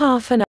Half an